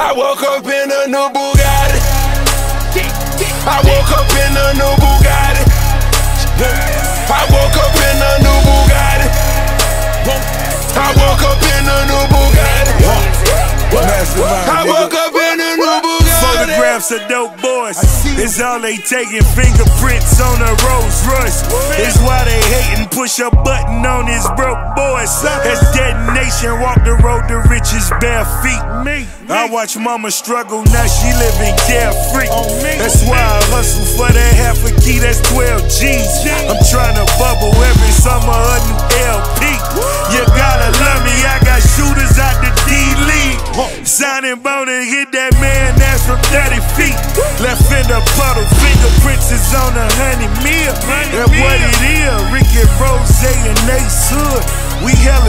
I woke up in a new Bugatti. I woke up in a new Bugatti. I woke up in a new Bugatti. I woke up in a new Bugatti. I woke up in a new Bugatti. Photographs of dope boys. It's all they taking. Fingerprints on a Rolls Royce. Push a button on his broke boys. As detonation, walk the road to riches bare feet. Me. I watch mama struggle, now she living carefree. That's why I hustle for that half a key, that's 12 G's. I'm trying to bubble every summer a new LP. You gotta love me, I got shooters out the D League. Signing bone and hit that man ass from 30 feet. Left in the puddle, fingerprints is on a honey meal. That's what it is. Ace Hood, we. Yeah.